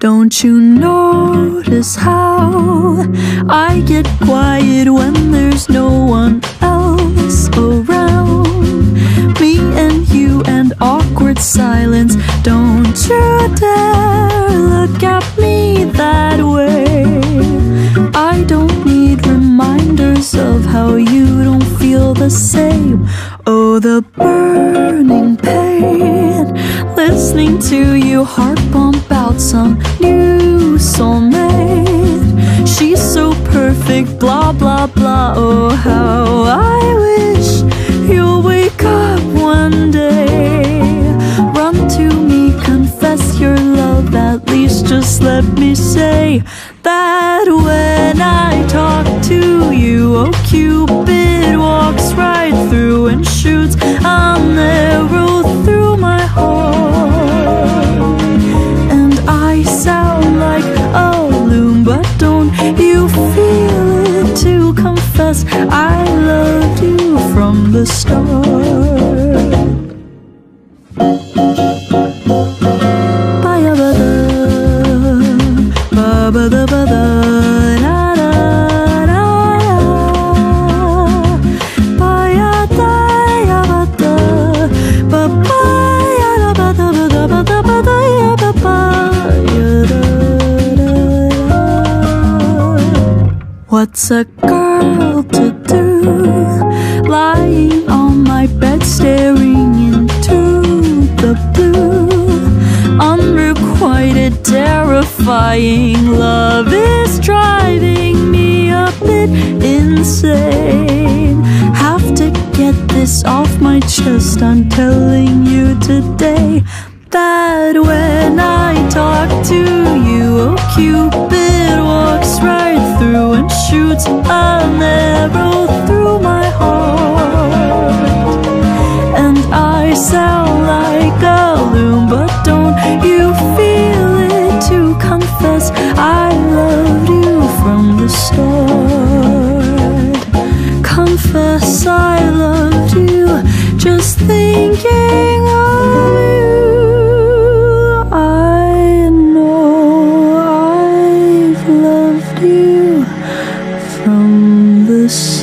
Don't you notice how I get quiet when there's no one else around? Me and you and awkward silence. Don't you dare look at me that way. I don't need reminders of how you don't feel the same. Oh, the burning pain. Listening to you heart bump out some new soulmate. She's so perfect, blah blah blah. Oh, how I wish you'll wake up one day. Run to me, confess your love. At least just let me say the ba-ba-ya-da-ba-da-ba-da-ba-da-ba-ya-da-da-da. What's a girl to terrifying love is driving me a bit insane. Have to get this off my chest. I'm telling you today that when I talk to from the sea.